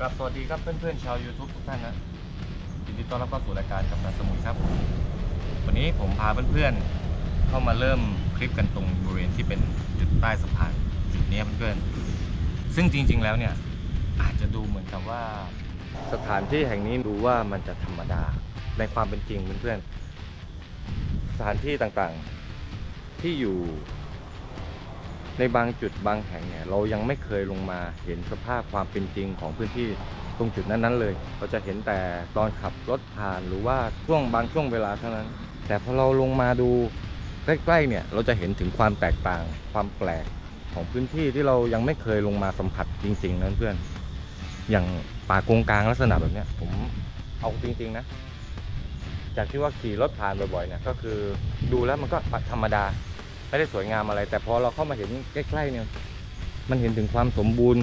กับสวัสดีครับเพื่อนๆชาว YouTube ทุกท่านนะยินดีต้อนรับเข้าสู่รายการกับนันสมุนครับ วันนี้ผมพาเพื่อนๆเข้ามาเริ่มคลิปกันตรงบริเวณที่เป็นจุดใต้สะพานจุดนี้เพื่อนๆซึ่งจริง ๆ แล้วเนี่ยอาจจะดูเหมือนกับว่า สถานที่แห่งนี้ดูว่ามันจะธรรมดาในความเป็นจริงเพื่อนๆสถานที่ต่างๆ ที่อยู่ ในบางจุดบางแห่งเนี่ยเรายังไม่เคยลงมาเห็นสภาพความเป็นจริงของพื้นที่ตรงจุดนั้นๆเลย เราจะเห็นแต่ตอนขับรถผ่านหรือว่าช่วงบางช่วงเวลาเท่านั้น แต่พอเราลงมาดูใกล้ๆเนี่ยเราจะเห็นถึงความแตกต่างความแปลกของพื้นที่ที่เรายังไม่เคยลงมาสัมผัสจริงๆนั้นเพื่อน อย่างป่ากงกลางลักษณะแบบเนี้ยผมเอาจริงๆนะ จากที่ว่าขี่รถผ่านบ่อยๆเนี่ยก็คือดูแล้วมันก็ธรรมดา ไม่ได้สวยงามอะไร แต่พอเราเข้ามาเห็นใกล้ๆเนี่ย มันเห็นถึงความสมบูรณ์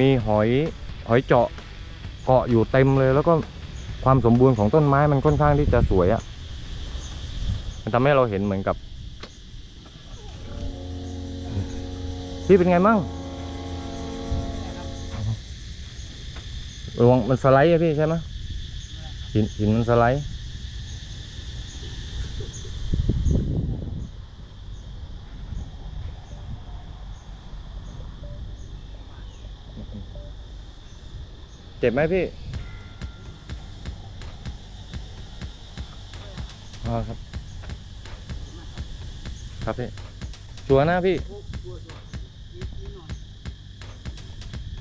มีหอยหอยเจาะเกาะอยู่เต็มเลย แล้วก็ความสมบูรณ์ของต้นไม้มันค่อนข้างที่จะสวยอะ่ะ มันทำให้เราเห็นเหมือนกับพี่เป็นไงมั่งระวังมันสไลด์อะพี่ใช่ไหมหินหินมันสไลด์ เจ็บไหมพี่อ๋อครับ ครับพี่ ชัวร์นะพี่ผ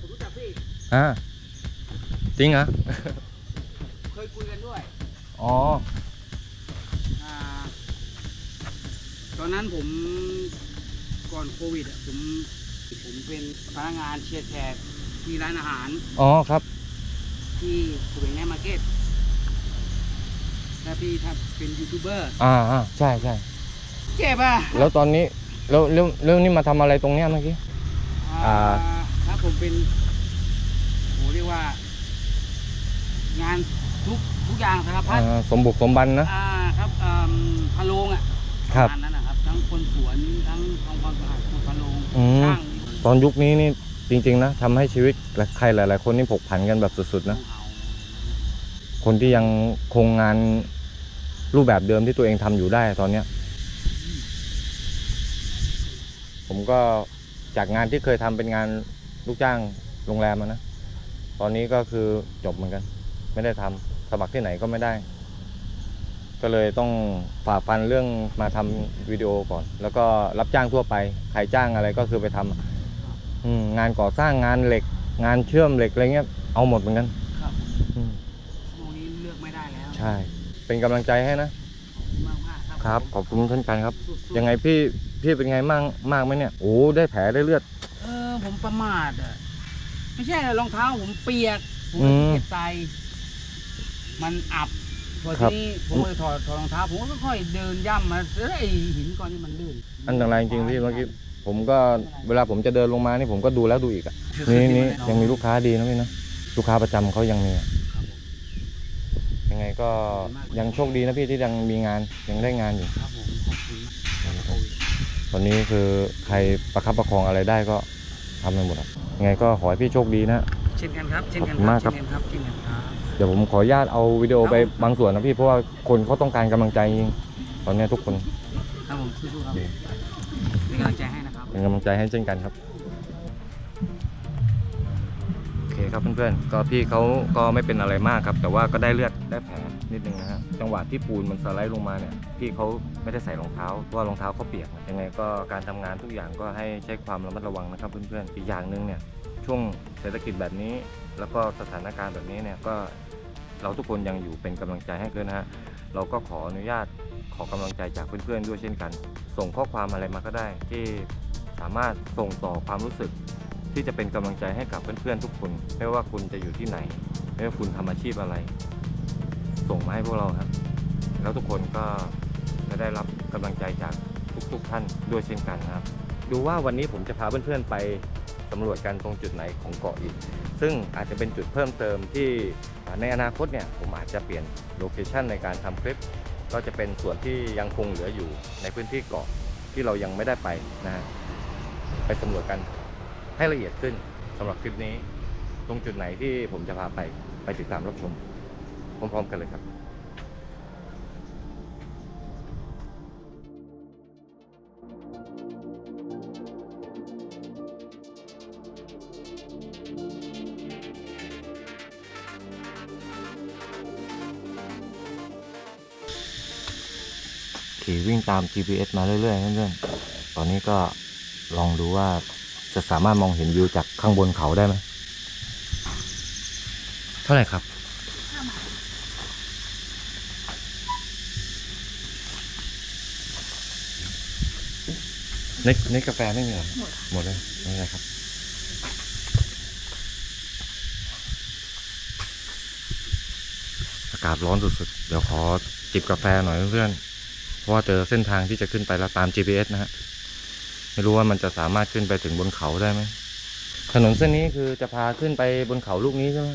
มรู้จักพี่อ่าจริงเหรอ เคยคุยกันด้วย อ๋ออ่าตอนนั้นผมก่อนโควิดอะผมผมเป็นพนักงานเชียร์แขกที่ร้านอาหาร อ๋อครับ ที่สุเวงแนมาร์เก็ตแล้วพี่ทำเป็นยูทูบเบอร์อ่าอ่าใช่ใช่เจ็บอะแล้วตอนนี้แล้วเรื่องเรื่องนี้มาทำอะไรตรงเนี้ยเมื่อกี้ อ่า ครับผมเป็นโหเรียกว่า งานทุกทุกอย่างสารพัดอ่าสมบุกสมบันนะ อ่าครับอ่าพะโลงอะครับ ปะมาณนั้นนะครับ ทั้งคนสวนทั้งทำความสะอาดคนพะโลงอืม ช่างตอนยุคนี้นี่ จริง ๆ นะทำให้ชีวิตใครหลาย ๆ คนนี่ผกผันกันแบบสุด ๆ นะ คนที่ยังคงงานรูปแบบเดิมที่ตัวเองทำอยู่ได้ตอนเนี้ย ผมก็จากงานที่เคยทำเป็นงานลูกจ้างโรงแรมอะนะ ตอนนี้ก็คือจบเหมือนกัน ไม่ได้ทำสมัครที่ไหนก็ไม่ได้ ก็เลยต้องฝ่าฟันเรื่องมาทำวิดีโอก่อน แล้วก็รับจ้างทั่วไป ใครจ้างอะไรก็คือไปทำ งานก่อสร้างงานเหล็ก งานเชื่อมเหล็กอะไรเงี้ยเอาหมดเหมือนกันครับอืมช่วงนี้เลือกไม่ได้แล้วใช่ เป็นกำลังใจให้นะมากมากๆครับ ขอบคุณเช่นกันครับ สุดๆยังไงพี่พี่เป็นไงมั่งมากไหมเนี่ยโอ้ได้แผลได้เลือด เออผมประมาทอะไม่ใช่รองเท้าผมเปียกผมอืก็มเก็บใจมันอับพอครัทีบนี้ผมก็เลยถอดถอดรองเท้าผมก็ค่อยๆเดินย่ำมาแล้วไอ้หินก้อนนี้มันลื่นอันตรายจริงๆพี่เมื่อกี้ ผมก็เวลาผมจะเดินลงมานี่ผมก็ดูแล้วดูอีกอะนี่นี่ยังมีลูกค้าดีนะพี่นะลูกค้าประจำเขายังมีอะครับผมยังไงก็ยังโชคดีนะพี่ที่ยังมีงานยังได้งานอยู่ครับผมขอบคุณมากครับตอนนี้คือใครประคับประคองอะไรได้ก็ทำไปหมดอะยังไงก็ขอให้พี่โชคดีนะเช่นกันครับเช่นกันขอบคุณมากครับเช่นกันครับเช่นกันครับเดี๋ยวผมขออนุญาตเอาวิดีโอไปบางส่วนนะพี่เพราะว่าคนเขาต้องการกำลังใจจริงตอนเนี้ยทุกคนครับผมสู้ๆครับเป็นกำลังใจให้นะครับ เป็นกำลังใจให้เช่นกันครับโอเคครับเพื่อนๆก็พี่เขาก็ไม่เป็นอะไรมากครับ แต่ว่าก็ได้เลือดได้แผลนิดนึงนะฮะจังหวะที่ปูนมันสไลด์ลงมาเนี่ยพี่เขาไม่ได้ใส่รองเท้าเพราะว่ารองเท้าเขาเปียกยังไงก็การทำงานทุกอย่างก็ให้ใช้ความระมัดระวังนะครับเพื่อนๆอีกอย่างหนึ่งเนี่ยช่วงเศรษฐกิจแบบนี้แล้วก็สถานการณ์แบบนี้เนี่ยก็เราทุกคนยังอยู่เป็นกำลังใจให้ด้วยนะฮะเราก็ขออนุญาตขอกำลังใจจากเพื่อนๆด้วยเช่นกัน ส่งข้อความอะไรมาก็ได้ที่ สามารถส่งต่อความรู้สึกที่จะเป็นกำลังใจให้กับเพื่อนๆทุกคน ไม่ว่าคุณจะอยู่ที่ไหน ไม่ว่าคุณทำอาชีพอะไร ส่งมาให้พวกเราครับ แล้วทุกคนก็จะได้รับกำลังใจจากทุกๆท่านด้วยเช่นกันครับ ดูว่าวันนี้ผมจะพาเพื่อนๆไปสำรวจกันตรงจุดไหนของเกาะอีก ซึ่งอาจจะเป็นจุดเพิ่มเติมที่ในอนาคตเนี่ยผมอาจจะเปลี่ยนโลเคชันในการทำคลิป ก็จะเป็นส่วนที่ยังคงเหลืออยู่ในพื้นที่เกาะที่เรายังไม่ได้ไปนะฮะ ไปสำรวจกันให้ละเอียดขึ้นสำหรับคลิปนี้ ตรงจุดไหนที่ผมจะพาไปไปติดตามรับชมพร้อมๆกันเลยครับ ขี่วิ่งตาม GPS มาเรื่อยๆเพื่อนๆตอนนี้ก็ ลองดูว่าจะสามารถมองเห็นวิวจากข้างบนเขาได้ไหม เท่าไหร่ครับ ในในกาแฟไม่มีเหรอหมดเลยไม่เป็นไรครับ อากาศร้อนสุดๆ เดี๋ยวขอจิบกาแฟหน่อยเพื่อนๆ เพราะว่าเจอเส้นทางที่จะขึ้นไปแล้วตาม GPS นะฮะ ไม่รู้ว่ามันจะสามารถขึ้นไปถึงบนเขาได้ไหมถนนเส้นนี้คือจะพาขึ้นไปบนเขาลูกนี้ใช่ไหม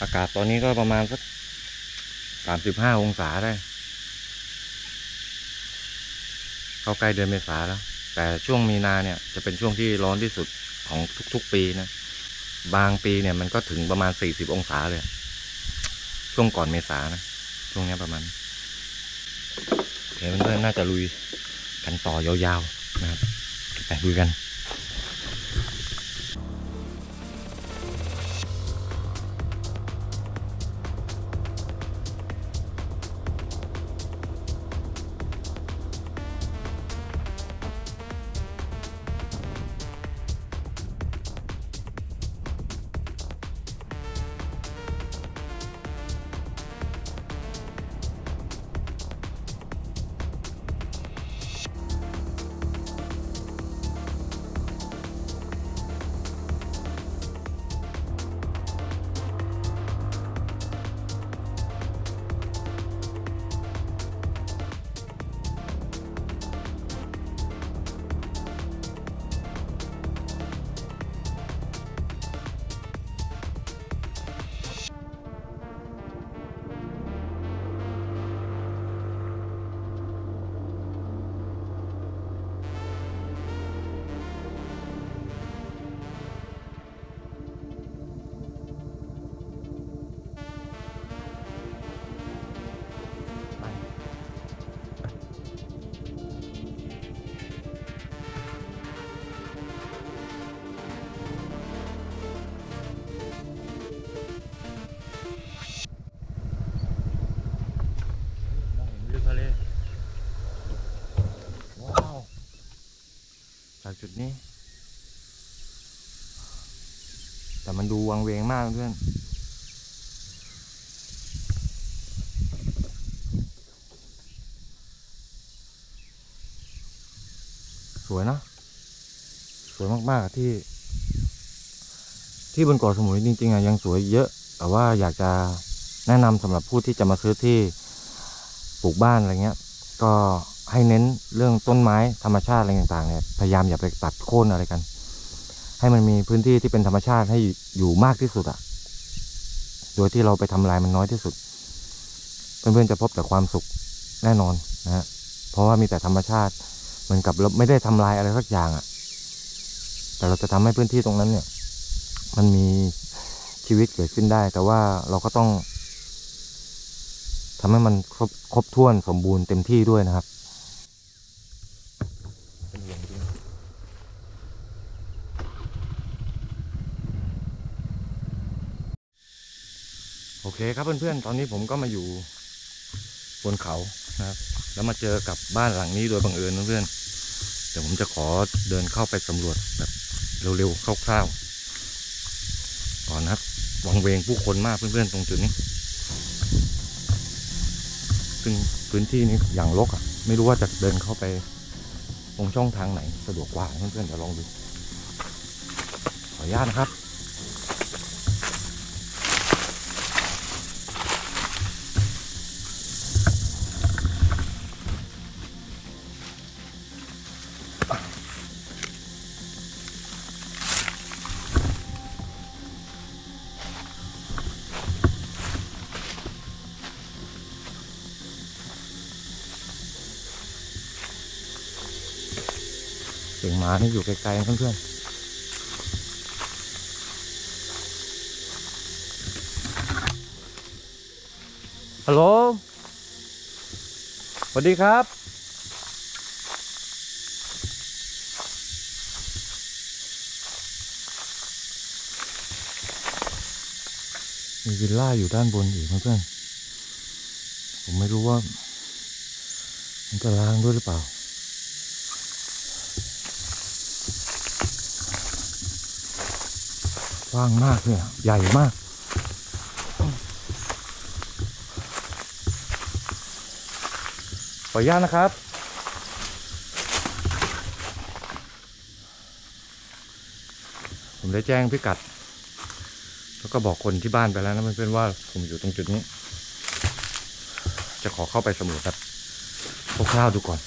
อากาศตอนนี้ก็ประมาณสักสามสิบห้าองศาได้ เข้าใกล้เดือนเมษาแล้ว แต่ช่วงมีนาเนี่ยจะเป็นช่วงที่ร้อนที่สุดของทุกๆปีนะ บางปีเนี่ยมันก็ถึงประมาณสี่สิบองศาเลย ช่วงก่อนเมษานะ ช่วงเนี้ยประมาณโอเคเพื่อนๆน่าจะลุยกันต่อยาวๆนะครับไปลุยกัน จุดนี้ แต่มันดูวังเวงมากเพื่อนสวยนะ สวยมากๆที่ ที่บนเกาะสมุยจริงๆอะยังสวยเยอะ แต่ว่าอยากจะแนะนำสำหรับผู้ที่จะมาซื้อที่ปลูกบ้านอะไรเงี้ย ก็ ให้เน้นเรื่องต้นไม้ธรรมชาติอะไรต่างๆเนี่ยพยายามอย่าไปตัดโค่นอะไรกัน ให้มันมีพื้นที่ที่เป็นธรรมชาติให้อยู่มากที่สุดอะโดยที่เราไปทำลายมันน้อยที่สุด เพื่อนๆจะพบแต่ความสุขแน่นอนนะฮะเพราะว่ามีแต่ธรรมชาติ เหมือนกับเราไม่ได้ทำลายอะไรสักอย่างอะแต่เราจะทำให้พื้นที่ตรงนั้นเนี่ย มันมีชีวิตเกิดขึ้นได้ แต่ว่าเราก็ต้องทำให้มันครบครบถ้วนสมบูรณ์เต็มที่ด้วยนะครับ เป็นห่วงจริง โอเคครับเพื่อนๆ ตอนนี้ผมก็มาอยู่บนเขานะครับ แล้วมาเจอกับบ้านหลังนี้โดยบังเอิญเพื่อนๆ เดี๋ยวผมจะขอเดินเข้าไปสำรวจแบบเร็วๆ คร่าวๆ ก่อนนะครับ วังเวงผู้คนมากเพื่อนๆ ตรงจุดนี้ ซึ่งพื้นที่นี้อย่างรกอะ ไม่รู้ว่าจะเดินเข้าไปตรงช่องทางไหนสะดวกกว่าเพื่อนๆ เดี๋ยวลองดู ขออนุญาตนะครับ สียงหมานี่อยู่ไกลๆเพื่อนๆฮัลโหล สวัสดีครับ มีวิลล่าอยู่ด้านบนอีกเพื่อนๆผมไม่รู้ว่า มันจะล้างด้วยหรือเปล่า กว้างมากเนี่ย ใหญ่มากขออนุญาตนะครับ ผมได้แจ้งพิกัด แล้วก็บอกคนที่บ้านไปแล้วนะเพื่อนๆว่าผมอยู่ตรงจุดนี้ จะขอเข้าไปสำรวจแบบคร่าวๆดูก่อน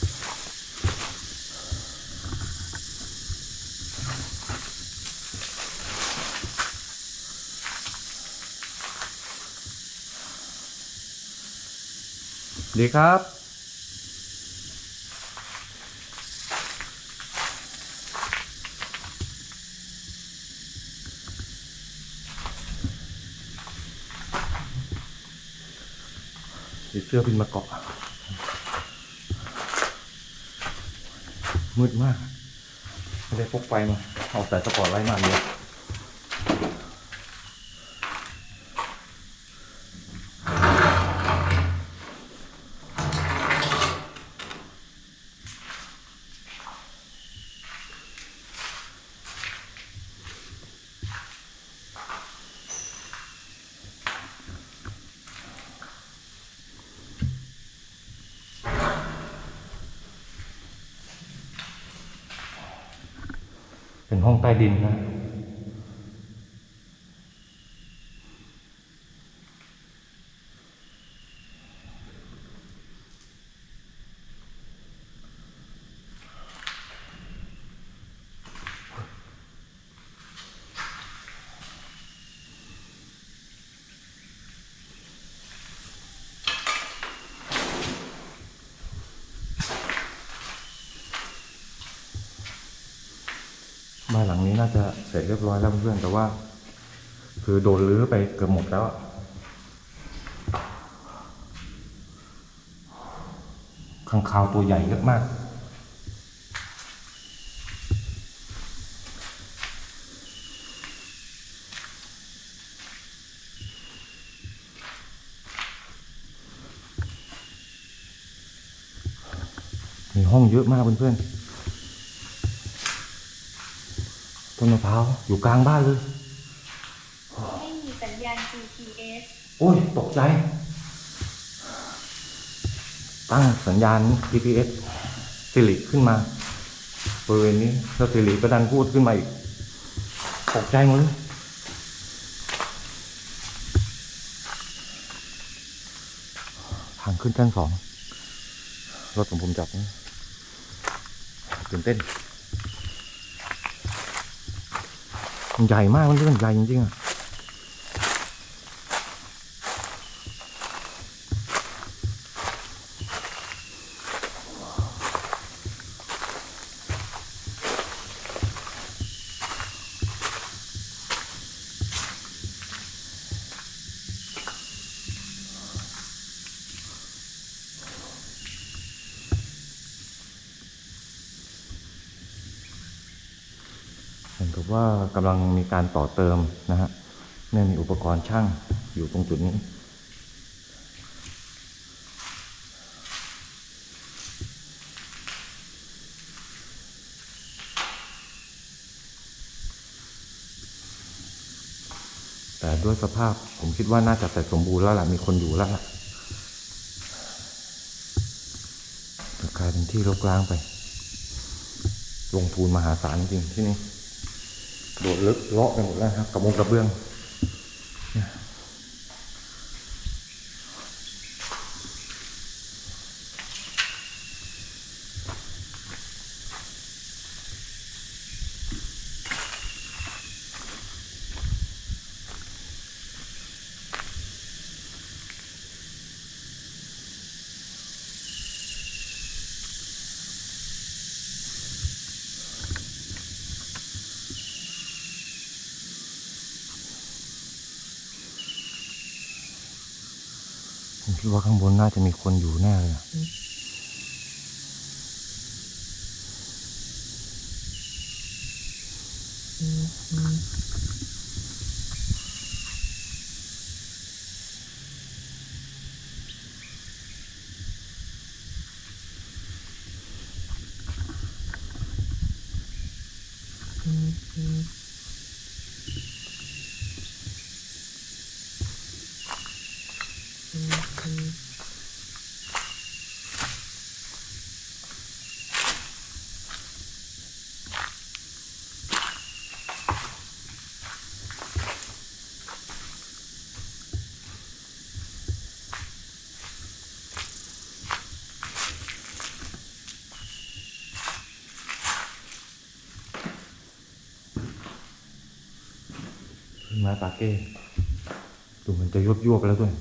ดีครับเสื้อบินมาเกาะมืดมาก ไม่ได้พกไฟมา เอาแต่สปอร์ตไลท์มาเลย ดินนะ ลังนี้น่าจะเสร็จเรียบร้อยแล้วเพื่อนแต่ว่า คือโดนรื้อไปเกือบหมดแล้วข้างคาวตัวใหญ่เยอะมากมีห้องเยอะมากเพื่อนๆ ต้นมะพร้าวอยู่กลางบ้านเลย ไม่มีสัญญาณ GPS โอ้ย ตกใจ ตั้งสัญญาณ GPS สิริขึ้นมาบริเวณนี้แล้วสิริก็ดันพูดขึ้นมาอีกตกใจหมดเลยทางขึ้นชั้นสองรถของผมจับนะตื่นเต้นมัน ใหญ่มากมันเรื่องใหญ่จริงๆอะ ว่ากำลังมีการต่อเติมนะฮะเนี่ยมีอุปกรณ์ช่างอยู่ตรงจุดนี้แต่ด้วยสภาพผมคิดว่าน่าจะเสร็จสมบูรณ์แล้วล่ะ มีคนอยู่แล้วล่ะกลายเป็นที่รกร้างไป ลงทุนมหาศาลจริงที่นี่ โดดลึกเลาะไปหมดแล้วครับกระมงกระเบื้อง น่าจะมีคนอยู่แน่เลยอะต้น ไม้ปาเก้ดูมันจะยวบยวบแล้วด้วย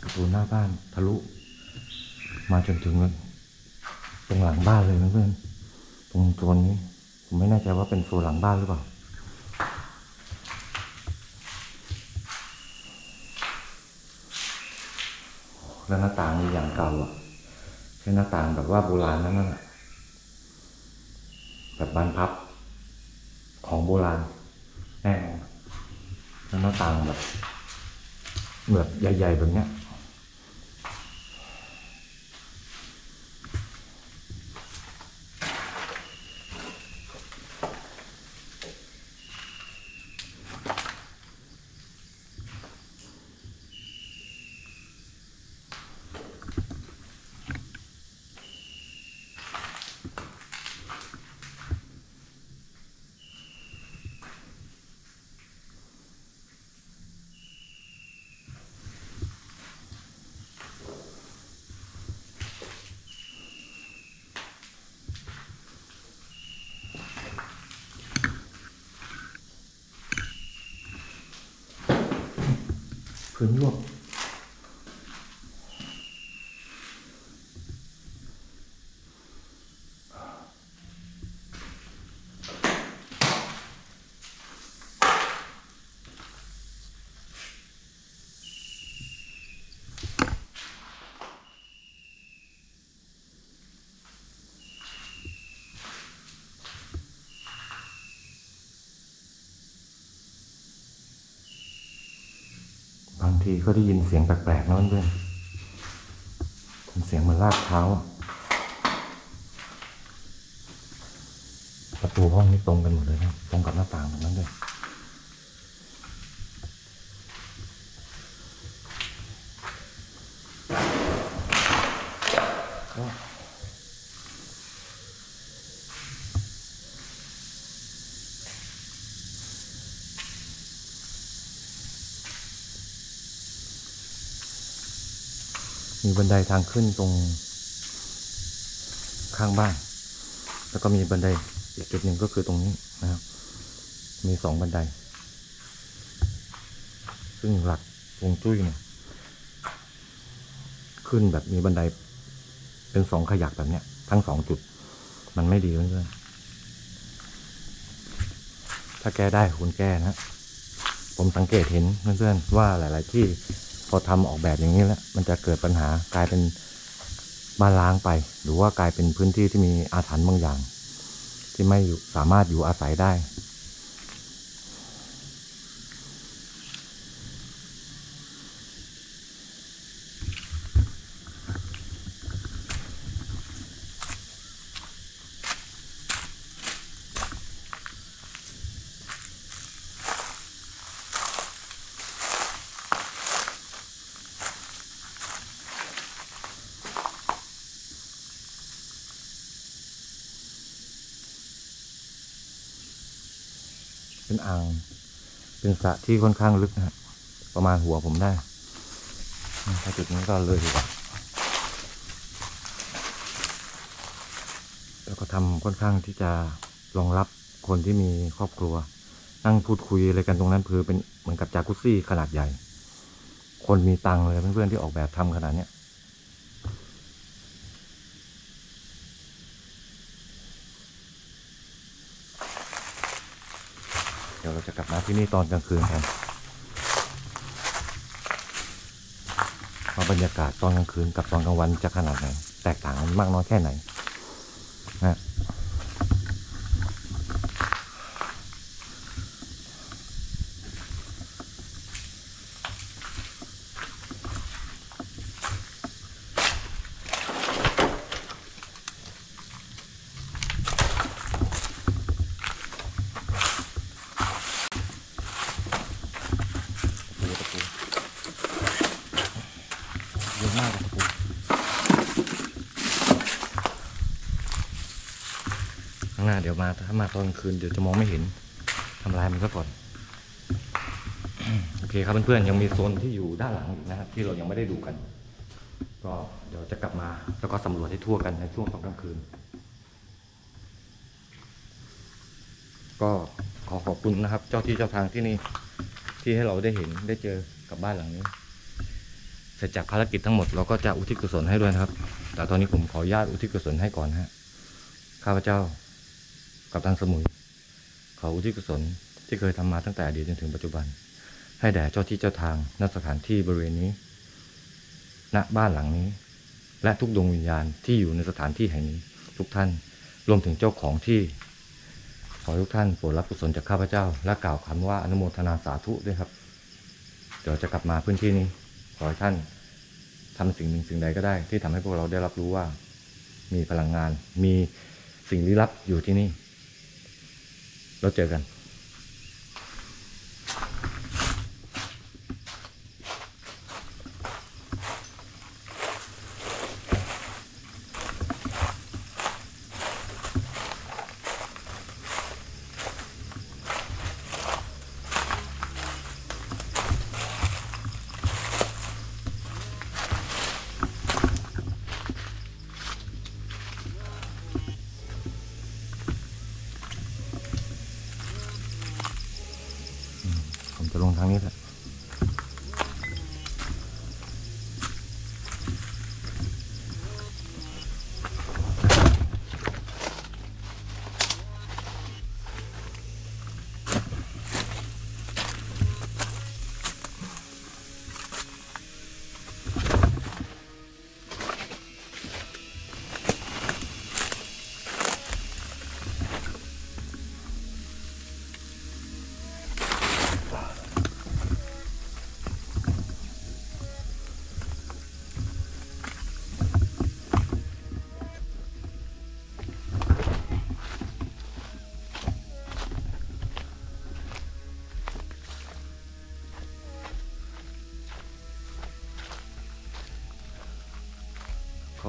ประตูหน้าบ้านทะลุ มาจนถึงตรงหลังบ้านเลยนะเพื่อน ตรงโซนนี้ ผมไม่แน่ใจว่าเป็นโซหลังบ้านหรือเปล่า แล้วหน้าต่างมีอย่างเก่าอะใช่หน้าต่างแบบว่าโบราณนั่นน่ะแบบบานพับของโบราณแน่นแล้วหน้าต่างแบบแบบใหญ่ ๆ แบบเนี้ย พื้น ทีก็ได้ยินเสียงแปลกๆนะเพื่อนๆเป็นเสียงเหมือนลากเท้า ประตูห้องนี้ตรงกันหมดเลยนะ ตรงกับหน้าต่างตรงนั้นด้วย มีบันไดทางขึ้นตรงข้างบ้าน แล้วก็มีบันไดอีกจุดหนึ่งก็คือตรงนี้นะครับ มีสองบันได ซึ่งหลักวงจุ้ยเนี่ย ขึ้นแบบมีบันไดเป็นสองขยักแบบเนี้ย ทั้งสองจุด มันไม่ดีเพื่อนๆถ้าแก้ได้คุณแก้นะ ผมสังเกตเห็นเพื่อนๆว่าหลาย ๆ ที่ พอทำออกแบบอย่างนี้แล้วมันจะเกิดปัญหากลายเป็นบ้านล้างไป หรือว่ากลายเป็นพื้นที่ที่มีอาถรรพ์บางอย่าง ที่ไม่สามารถอยู่อาศัยได้ เป็นอ่าง เป็นสระที่ค่อนข้างลึกนะฮะประมาณหัวผมได้ถ้าจุดนี้ก็เลยดีกว่าแล้วก็ทำค่อนข้างที่จะรองรับคนที่มีครอบครัว นั่งพูดคุยอะไรกันตรงนั้นคือเป็นเหมือนกับจากุซี่ขนาดใหญ่ คนมีตังเลยเพื่อนๆที่ออกแบบทำขนาดเนี้ย เดี๋ยวเราจะกลับมา ที่นี่ตอนกลางคืนกันว่าบรรยากาศตอนกลางคืนกับตอนกลางวันจะขนาดไหน แตกต่างกันมากน้อยแค่ไหนนะ ตะปูตะปูเยอะมากเลยตะปูข้างหน้าเดี๋ ยวมาถ้ามาตอนกลางคืนเดี๋ยวจะมองไม่เห็นทำลายมันซะก่อนโอเคครับเพื่อนๆยังมีโซนที่อยู่ด้านหลังอีกนะครับที่เรายังไม่ได้ดูกัน ก็เดี๋ยวจะกลับมาแล้วก็สำรวจให้ทั่วกันในช่วงตอนกลางคืน ก็ขอขอบคุณนะครับ เจ้าที่เจ้าทางที่นี่ที่ให้เราได้เห็นได้เจอกับบ้านหลังนี้เสร็จจากภารกิจทั้งหมดเราก็จะอุทิศกุศลให้ด้วยนะครับ แต่ตอนนี้ผมขออนุญาตอุทิศกุศลให้ก่อนฮะข้าพเจ้า กับทางสมุยขออุทิศกุศลที่เคยทำมาตั้งแต่อดีตจนถึงปัจจุบัน ให้แด่เจ้าที่เจ้าทางณสถานที่บริเวณนี้ ณบ้านหลังนี้ และทุกดวงวิญญาณที่อยู่ในสถานที่แห่งนี้ ทุกท่านรวมถึงเจ้าของที่ ขอทุกท่านโปรดรับกุศลจากข้าพเจ้า และกล่าวคำว่าอนุโมทนาสาธุด้วยครับ เดี๋ยวจะกลับมาพื้นที่นี้ ขอให้ท่านทำสิ่งหนึ่งสิ่งใดก็ได้ ที่ทำให้พวกเราได้รับรู้ว่า มีพลังงาน มีสิ่งลี้ลับอยู่ที่นี่ เราเจอกัน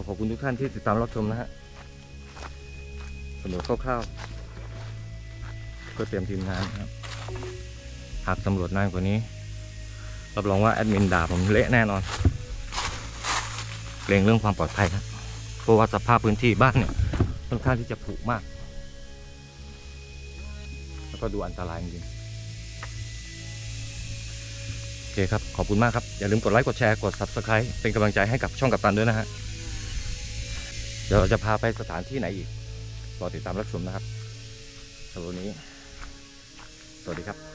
ขอบคุณทุกท่านที่ติดตามรับชมนะฮะสำรวจคร่าวๆเพื่อเตรียมทีมงานนะครับ หากสำรวจนานกว่านี้ รับรองว่าแอดมินด่าผมเละแน่นอนเกรงเรื่องความปลอดภัยครับเพราะว่าสภาพพื้นที่บ้านเนี่ยค่อนข้างที่จะผุมาก แล้วก็ดูอันตรายจริงๆโอเคครับ ขอบคุณมากครับ อย่าลืมกดไลค์ กดแชร์ กด Subscribe เป็นกำลังใจให้กับช่องกัปตันด้วยนะฮะ เดี๋ยวเราจะพาไปสถานที่ไหนอีกรอติดตามรับชมนะครับสำหรับวันนี้ สวัสดีครับ